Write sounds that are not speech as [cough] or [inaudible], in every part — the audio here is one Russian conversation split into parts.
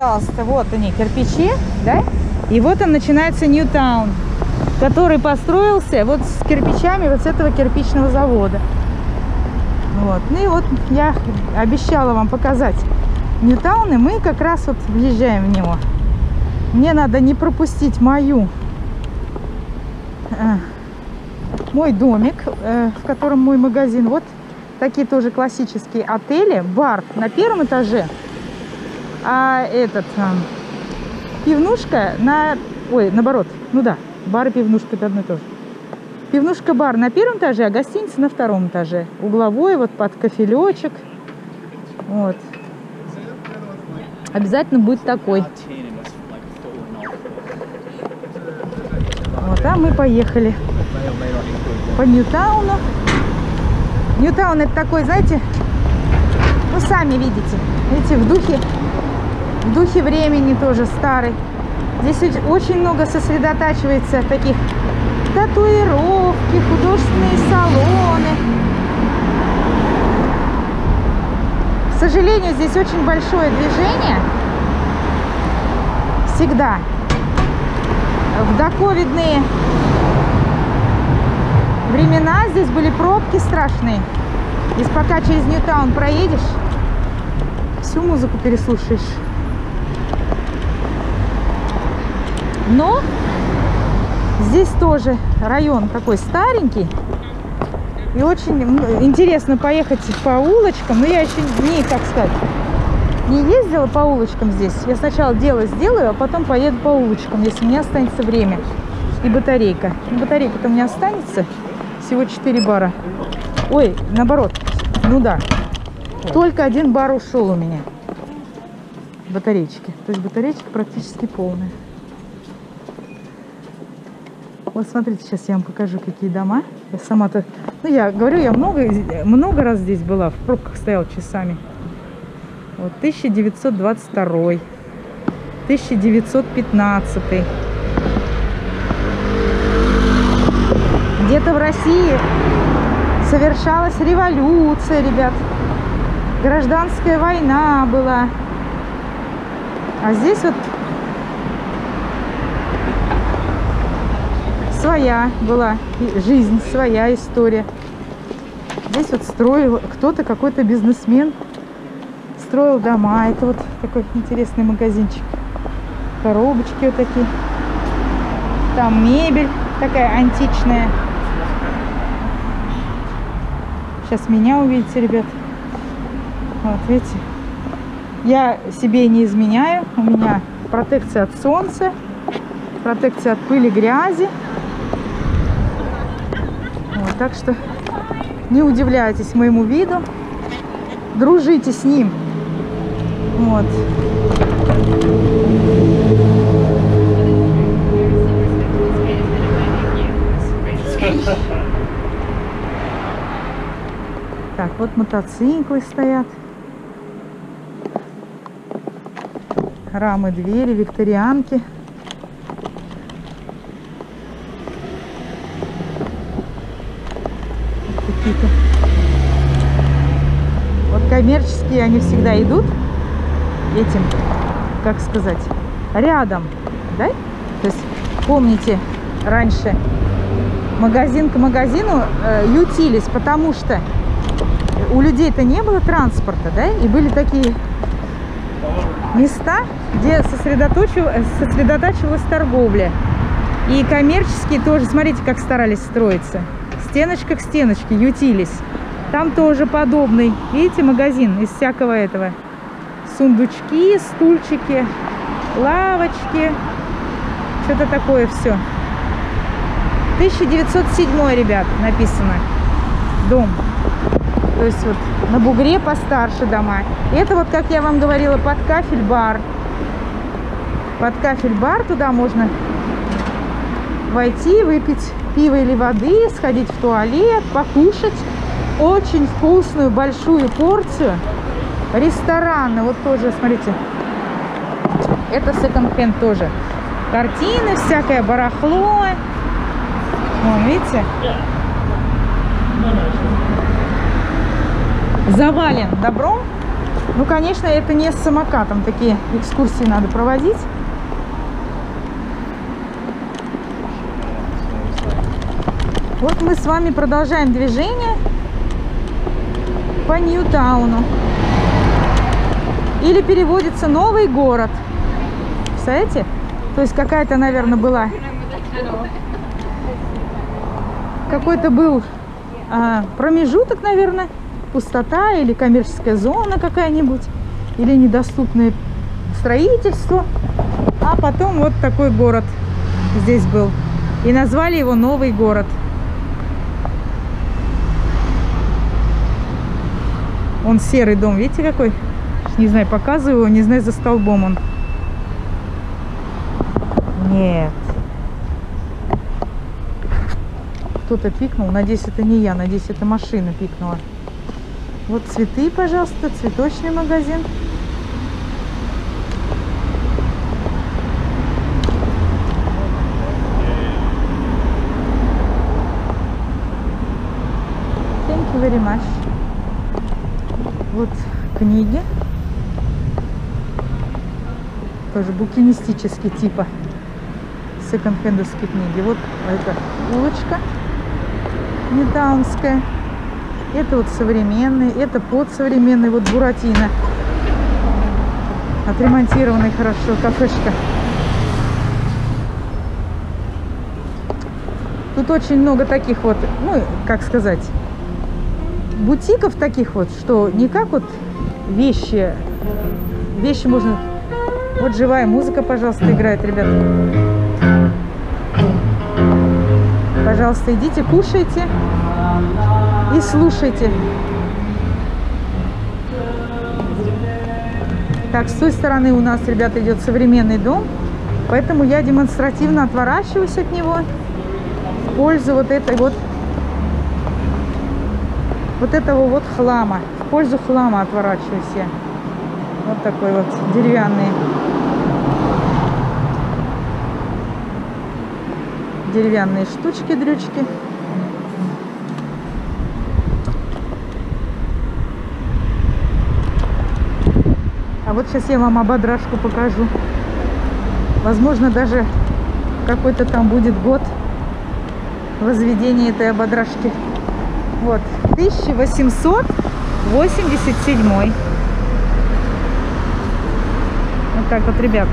Пожалуйста, вот они, кирпичи, да? И вот он начинается Ньютаун, который построился вот с кирпичами вот с этого кирпичного завода. Вот. Ну и вот я обещала вам показать Ньютаун, и мы как раз вот въезжаем в него. Мне надо не пропустить мою э, мой домик, э, в котором мой магазин. Вот такие тоже классические отели, бар на первом этаже, а этот а, пивнушка на... Ой, наоборот, ну да, бар и пивнушка это одно и то же. Пивнушка-бар на первом этаже, а гостиница на втором этаже. Угловой, вот под кофелечек. Вот. Обязательно будет такой. Вот, а мы поехали по Ньютауну. Ньютаун это такой, знаете, ну сами видите, видите, в духе, в духе времени тоже старый. Здесь очень много сосредотачивается таких татуировки, художественные салоны. К сожалению, здесь очень большое движение. Всегда. В доковидные времена здесь были пробки страшные. Здесь пока через Ньютаун проедешь, всю музыку переслушаешь. Но здесь тоже район такой старенький. И очень интересно поехать по улочкам. Но я еще не, как сказать, не ездила по улочкам здесь. Я сначала дело сделаю, а потом поеду по улочкам, если у меня останется время. И батарейка. Ну, батарейка-то у меня останется. Всего 4 бара. Ой, наоборот. Ну да. Только один бар ушел у меня. Батареечки. То есть батареечка практически полная. Вот смотрите, сейчас я вам покажу, какие дома. Я сама-то... Ну, я говорю, я много, много раз здесь была. В пробках стояла часами. Вот 1922. 1915. Где-то в России совершалась революция, ребят. Гражданская война была. А здесь вот своя была жизнь, своя история. Здесь вот строил кто-то, какой-то бизнесмен строил дома. Это вот такой интересный магазинчик. Коробочки вот такие. Там мебель такая античная. Сейчас меня увидите, ребят. Вот, видите. Я себе не изменяю. У меня протекция от солнца, протекция от пыли, грязи. Так что не удивляйтесь моему виду. Дружите с ним. Вот. Так, вот мотоциклы стоят. Рамы, двери, викторианки. Какие-то. Вот коммерческие они всегда идут этим, как сказать, рядом, да? То есть, помните, раньше магазин к магазину э, ютились, потому что у людей-то не было транспорта, да, и были такие места, где сосредотачивалась торговля. И коммерческие тоже, смотрите, как старались строиться. Стеночка к стеночке, ютились. Там тоже подобный, видите, магазин из всякого этого. Сундучки, стульчики, лавочки. Что-то такое все. 1907, ребят, написано. Дом. То есть вот на бугре постарше дома. И это вот, как я вам говорила, под кафель-бар. Под кафель-бар туда можно войти, выпить пиво или воды, сходить в туалет, покушать очень вкусную большую порцию. Рестораны, вот тоже, смотрите, это секонд-хенд тоже. Картины, всякое барахло. Вон, видите? завален добром. Ну, конечно, это не с самокатом. Такие экскурсии надо проводить. Вот мы с вами продолжаем движение по Ньютауну. Или переводится новый город. Представляете? То есть какая-то, наверное, была... Какой-то был а, промежуток, наверное, пустота или коммерческая зона какая-нибудь, или недоступное строительство. А потом вот такой город здесь был. И назвали его Новый город. Он серый дом, видите какой? Не знаю, показываю его, не знаю, за столбом он. Нет. Кто-то пикнул. Надеюсь, это не я. Надеюсь, это машина пикнула. Вот цветы, пожалуйста. Цветочный магазин. Thank you very much. Вот книги. Тоже букинистические типа секонд-хендовские книги. Вот это улочка метаунская. Это вот современный, это подсовременный, вот Буратино. Отремонтированный хорошо, кафешка. Тут очень много таких вот, ну, как сказать, бутиков таких вот, что не как вот вещи, вещи можно... Вот живая музыка, пожалуйста, играет, ребят. Пожалуйста, идите, кушайте и слушайте. Так, с той стороны у нас, ребята, идет современный дом, поэтому я демонстративно отворачиваюсь от него в пользу вот этой вот вот этого вот хлама. В пользу хлама отворачиваюсь я. Вот такой вот деревянный деревянные штучки, дрючки. А вот сейчас я вам ободрашку покажу. Возможно, даже какой-то там будет год возведения этой ободрашки. Вот, 1887. Вот так вот, ребят.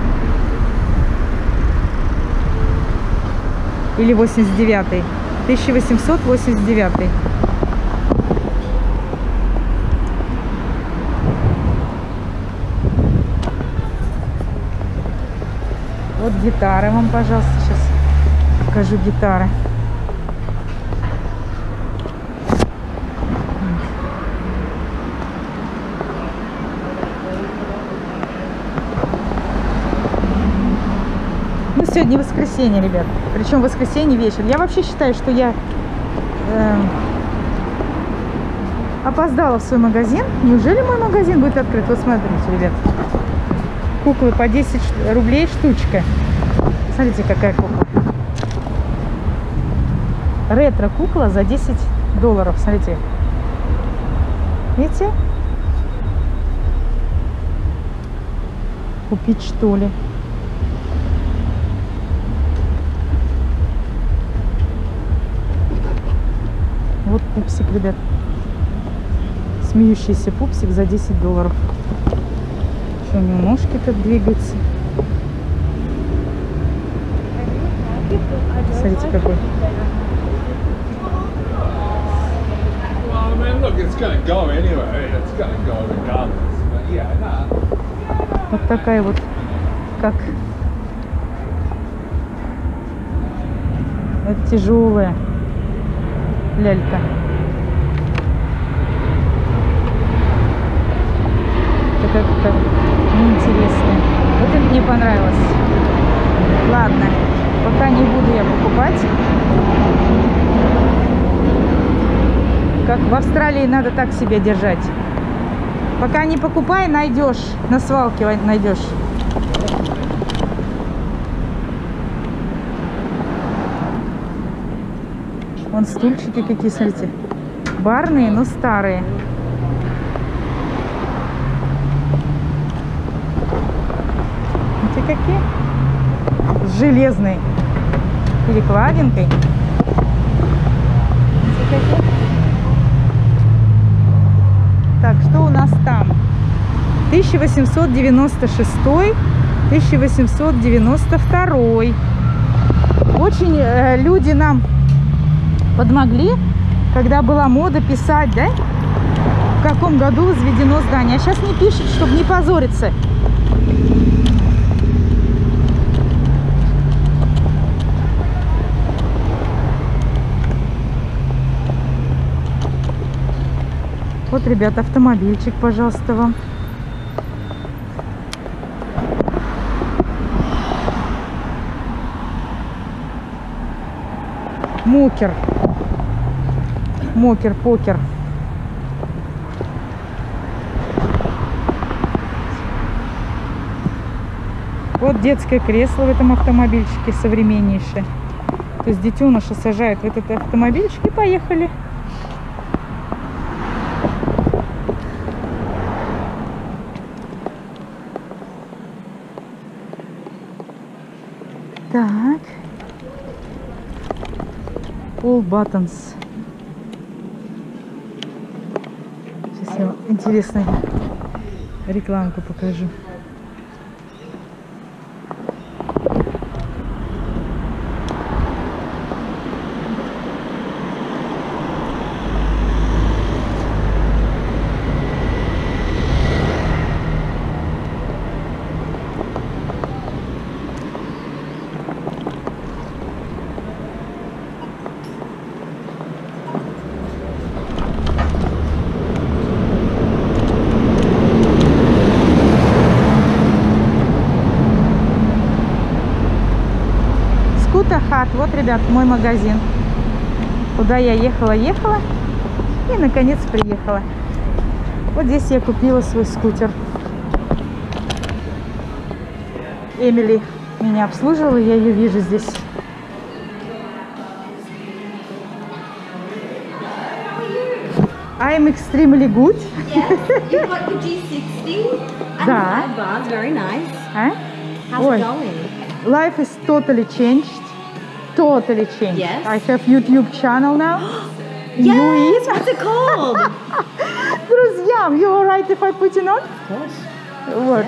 Или 89 1889 Вот гитары вам, пожалуйста, сейчас покажу гитары. Сегодня воскресенье, ребят. Причем воскресенье вечер. Я вообще считаю, что я э, опоздала в свой магазин. Неужели мой магазин будет открыт? Вот смотрите, ребят. Куклы по 10 рублей штучка. Смотрите, какая кукла. Ретро-кукла за 10 долларов. Смотрите. Видите? Купить что ли? Вот пупсик, ребят. Смеющийся пупсик за 10 долларов. Что у него ножки тут двигаются. Смотрите, какой. Вот такая вот, как это тяжелая лялька. Такая какая неинтересная. Вот это мне понравилось. Ладно, пока не буду я покупать. Как в Австралии надо так себя держать. Пока не покупай, найдешь. На свалке найдешь. Вон стульчики какие, смотрите. Барные, но старые. Эти какие? С железной перекладинкой. Так, что у нас там? 1896-1892. Очень э, люди нам подмогли, когда была мода писать, да? В каком году возведено здание. А сейчас не пишет, чтобы не позориться. Вот, ребята, автомобильчик, пожалуйста, вам. Мокер. Мокер, покер. Вот детское кресло в этом автомобильчике современнейшее. То есть детеныша сажают в этот автомобильчик и поехали. Так. All buttons. Сейчас я вам интересную рекламку покажу. Скута Хат. Вот, ребят, мой магазин. Куда я ехала-ехала. И, наконец, приехала. Вот здесь я купила свой скутер. Эмили меня обслуживала, я ее вижу здесь. I'm extremely good. Yes, you've got the G60 and Да. the bars, very nice. А? How's Ой. it going? Life is totally changed. Totally changed. Yes. I have YouTube channel now. [gasps] Yes, Luis. what's it called? [laughs] Друзьям, you alright if I put it on? of course. Вот.